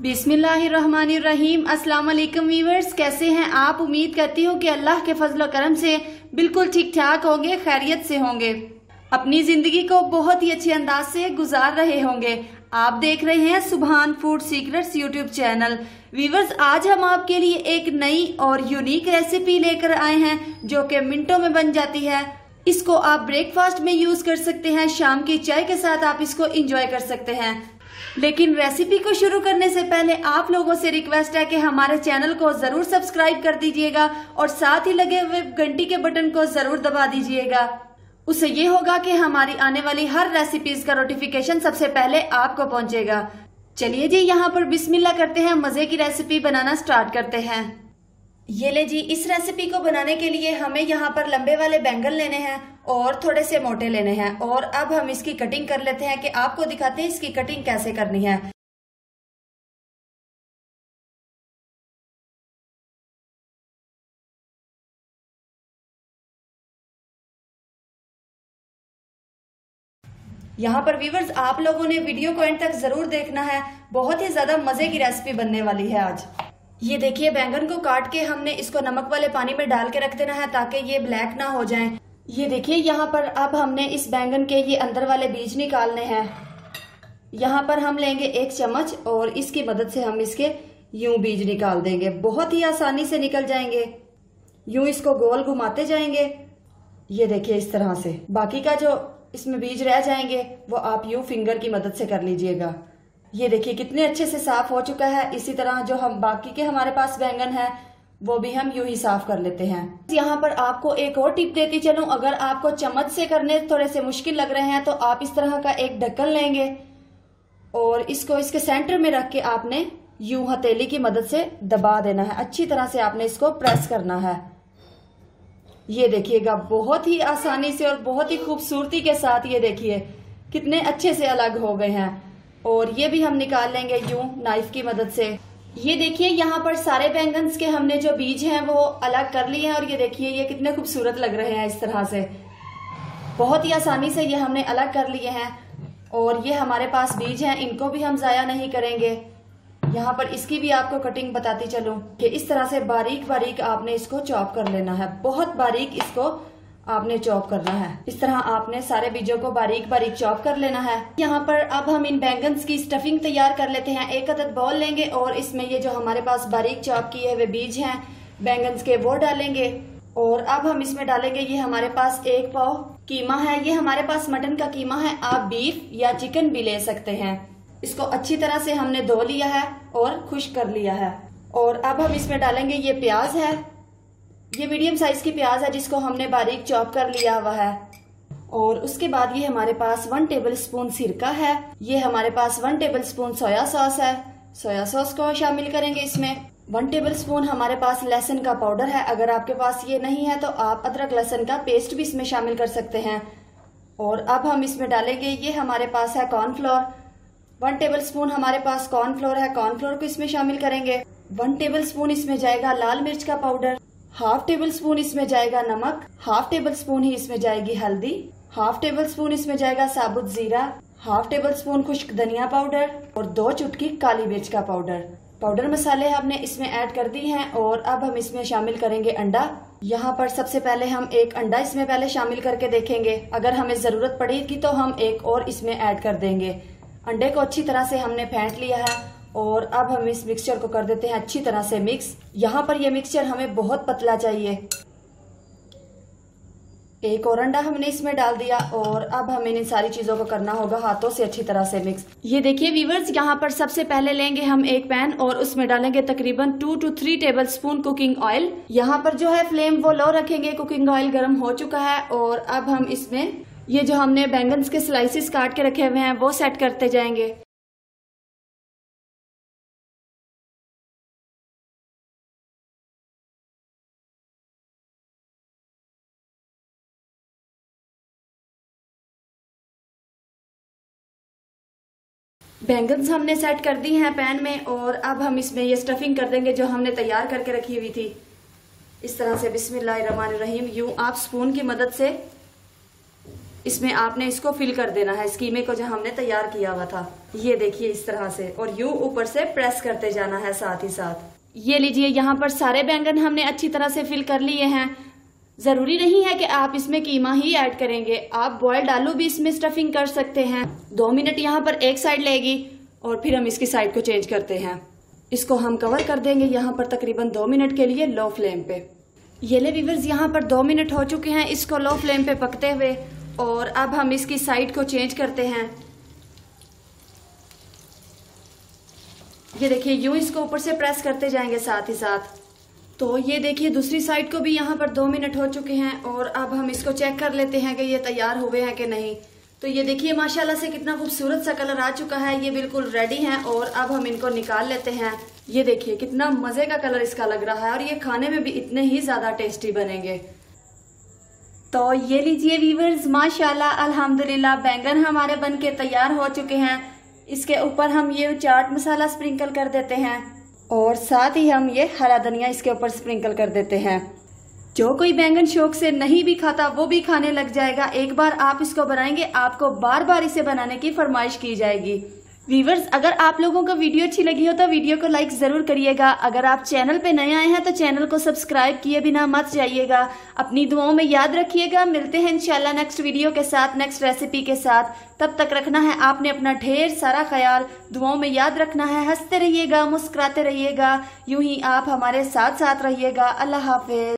बिस्मिल्लाहिर्रहमानिर्रहीम। अस्सलाम वालेकुम वीवर्स कैसे हैं आप? उम्मीद करती हूँ कि अल्लाह के फजल करम से बिल्कुल ठीक ठाक होंगे, खैरियत से होंगे। अपनी ज़िंदगी को बहुत ही अच्छे अंदाज से गुजार रहे होंगे। आप देख रहे हैं Subhan food secrets YouTube channel. Viewers आज हम आपके लिए एक नई और यूनिक रेसिपी लेकर आए हैं, जो कि मिनटों में बन जाती है। इसको आप ब्रेकफास्ट में यूज़ कर सकते हैं, शाम की चाय के साथ आप इसको इंजॉय कर सकते हैं। लेकिन रेसिपी को शुरू करने से पहले आप लोगों से रिक्वेस्ट है कि हमारे चैनल को ज़रूर सब्सक्राइब कर दीजिएगा और साथ ही लगे हुए घंटी के बटन को ज़रूर दबा दीजिएगा। उससे ये होगा कि हमारी आने वाली हर रेसिपीज़ का नोटिफिकेशन सबसे पहले आपको पहुंचेगा। चलिए जी, यहाँ पर बिस्मिल्ला करते हैं, मज़े की रेसिपी बनाना स्टार्ट करते हैं। ये ले जी, इस रेसिपी को बनाने के लिए हमें यहाँ पर लंबे वाले बैंगन लेने हैं और थोड़े से मोटे लेने हैं। और अब हम इसकी कटिंग कर लेते हैं कि आपको दिखाते हैं इसकी कटिंग कैसे करनी है। यहाँ पर व्यूवर्स आप लोगों ने वीडियो को एंड तक ज़रूर देखना है। बहुत ही ज़्यादा मज़े की रेसिपी बनने वाली है आज। ये देखिए, बैंगन को काट के हमने इसको नमक वाले पानी में डाल के रख देना है ताकि ये ब्लैक ना हो जाए। ये देखिए, यहाँ पर अब हमने इस बैंगन के ये अंदर वाले बीज निकालने हैं। यहाँ पर हम लेंगे एक चम्मच और इसकी मदद से हम इसके यूँ बीज निकाल देंगे। बहुत ही आसानी से निकल जाएँगे। यूँ इसको गोल घुमाते जाएँगे। ये देखिए, इस तरह से। बाकी का जो इसमें बीज रह जाएँगे, वो आप यूँ फिंगर की मदद से कर लीजिएगा। ये देखिए, कितने अच्छे से साफ़ हो चुका है। इसी तरह जो हम, बाकी के हमारे पास बैंगन है, वो भी हम यूँ ही साफ़ कर लेते हैं। यहाँ पर आपको एक और टिप देती चलूँ। अगर आपको चम्मच से करने थोड़े से मुश्किल लग रहे हैं तो आप इस तरह का एक ढक्कन लेंगे और इसको इसके सेंटर में रख के आपने यूँ हथेली की मदद से दबा देना है। अच्छी तरह से आपने इसको प्रेस करना है। ये देखिएगा, बहुत ही आसानी से और बहुत ही खूबसूरती के साथ ये देखिए, कितने अच्छे से अलग हो गए हैं। और ये भी हम निकाल लेंगे यूँ नाइफ की मदद से। ये देखिए, यहाँ पर सारे बैंगन के हमने जो बीज हैं, वो अलग कर लिए हैं और ये देखिए, ये कितने खूबसूरत लग रहे हैं इस तरह से। बहुत ही आसानी से ये हमने अलग कर लिए हैं और ये हमारे पास बीज हैं, इनको भी हम जाया नहीं करेंगे। यहाँ पर इसकी भी आपको कटिंग बताती चलूँ कि इस तरह से बारीक बारीक आपने इसको चॉप कर लेना है। बहुत बारीक इसको आपने चॉप करना है। इस तरह आपने सारे बीजों को बारीक बारीक चॉप कर लेना है। यहाँ पर अब हम इन बैंगन की स्टफिंग तैयार कर लेते हैं। एक अदद बॉल लेंगे और इसमें ये जो हमारे पास बारीक चॉप किए हुए बीज हैं बैंगन के, वो डालेंगे। और अब हम इसमें डालेंगे, ये हमारे पास एक पाव कीमा है। ये हमारे पास मटन का कीमा है। आप बीफ या चिकन भी ले सकते हैं। इसको अच्छी तरह से हमने धो लिया है और खुश कर लिया है। और अब हम इसमें डालेंगे, ये प्याज है। ये मीडियम साइज़ की प्याज है जिसको हमने बारीक चॉप कर लिया हुआ है। और उसके बाद ये हमारे पास वन टेबल स्पून सिरका है। ये हमारे पास one tablespoon soya sauce है। सोया सॉस को शामिल करेंगे इसमें। वन टेबल स्पून हमारे पास लहसुन का पाउडर है। अगर आपके पास ये नहीं है तो आप अदरक लहसुन का पेस्ट भी इसमें शामिल कर सकते हैं। और अब हम इसमें डालेंगे, ये हमारे पास है कॉर्नफ्लोर वन टेबल स्पून हमारे पास कॉर्नफ्लोर है। कॉर्नफ्लोर को इसमें शामिल करेंगे। वन टेबल स्पून इसमें जाएगा लाल मिर्च का पाउडर हाफ़ टेबल स्पून इसमें जाएगा नमक, हाफ़ टेबल स्पून ही इसमें जाएगी हल्दी, हाफ़ टेबल स्पून इसमें जाएगा साबुत जीरा, हाफ़ टेबल स्पून खुश्क धनिया पाउडर और दो चुटकी काली मिर्च का पाउडर। पाउडर मसाले हमने इसमें ऐड कर दी हैं और अब हम इसमें शामिल करेंगे अंडा। यहाँ पर सबसे पहले हम एक अंडा इसमें पहले शामिल करके देखेंगे। अगर हमें ज़रूरत पड़ेगी तो हम एक और इसमें ऐड कर देंगे। अंडे को अच्छी तरह से हमने फेंट लिया है। और अब हम इस मिक्सचर को कर देते हैं अच्छी तरह से मिक्स यहाँ पर यह मिक्सचर हमें बहुत पतला चाहिए। एक और अंडा हमने इसमें डाल दिया और अब हमें इन सारी चीज़ों को करना होगा हाथों से अच्छी तरह से मिक्स ये देखिए वीवर्स यहाँ पर सबसे पहले लेंगे हम एक पैन और उसमें डालेंगे तकरीबन two two three tablespoon cooking oil यहाँ पर जो है फ्लेम वो लो रखेंगे कुकिंग ऑयल गर्म हो चुका है और अब हम इसमें ये जो हमने बैंगन के स्लाइसिस काट के रखे हुए हैं, वो सेट करते जाएँगे। बैंगन्स हमने सेट कर दी हैं पैन में और अब हम इसमें ये स्टफिंग कर देंगे जो हमने तैयार करके रखी हुई थी। इस तरह से बिस्मिल्लाहिर्रहमानिर्रहीम, यूँ आप स्पून की मदद से इसमें आपने इसको फिल कर देना है स्कीमे को जो हमने तैयार किया हुआ था। ये देखिए इस तरह से और यूँ ऊपर से प्रेस करते जाना है साथ ही साथ। ये लीजिए, यहाँ पर सारे बैंगन हमने अच्छी तरह से फिल कर लिए हैं। ज़रूरी नहीं है कि आप इसमें कीमा ही ऐड करेंगे। आप बॉयल्ड आलू भी इसमें स्टफिंग कर सकते हैं। दो मिनट यहाँ पर एक साइड लेगी और फिर हम इसकी साइड को चेंज करते हैं। इसको हम कवर कर देंगे यहाँ पर तकरीबन दो मिनट के लिए लो फ्लेम पे। ये ले वीवर्स यहाँ पर दो मिनट हो चुके हैं इसको लो फ्लेम पे पकते हुए और अब हम इसकी साइड को चेंज करते हैं। ये देखिए, यूँ इसको ऊपर से प्रेस करते जाएँगे साथ ही साथ। तो ये देखिए, दूसरी साइड को भी यहाँ पर दो मिनट हो चुके हैं और अब हम इसको चेक कर लेते हैं कि ये तैयार हुए हैं कि नहीं। तो ये देखिए, माशाल्लाह से कितना खूबसूरत सा कलर आ चुका है। ये बिल्कुल रेडी है और अब हम इनको निकाल लेते हैं। ये देखिए, कितना मज़े का कलर इसका लग रहा है और ये खाने में भी इतने ही ज़्यादा टेस्टी बनेंगे। तो ये लीजिए वीवर्स माशाल्लाह, अल्हम्दुलिल्लाह, बैंगन हमारे बन के तैयार हो चुके हैं। इसके ऊपर हम ये चाट मसाला स्प्रिंकल कर देते हैं। और साथ ही हम ये हरा धनिया इसके ऊपर स्प्रिंकल कर देते हैं। जो कोई बैंगन शौक से नहीं भी खाता, वो भी खाने लग जाएगा। एक बार आप इसको बनाएँगे, आपको बार बार इसे बनाने की फरमाइश की जाएगी। वीवर्स अगर आप लोगों को वीडियो अच्छी लगी हो तो वीडियो को लाइक ज़रूर करिएगा। अगर आप चैनल पे नए आए हैं तो चैनल को सब्सक्राइब किए बिना मत जाइएगा। अपनी दुआओं में याद रखिएगा। मिलते हैं इंशाल्लाह नेक्स्ट वीडियो के साथ नेक्स्ट रेसिपी के साथ। तब तक रखना है आपने अपना ढेर सारा ख्याल। दुआओं में याद रखना है। हँसते रहिएगा, मुस्कुराते रहिएगा। यूँ ही आप हमारे साथ साथ रहिएगा। अल्लाह हाफिज।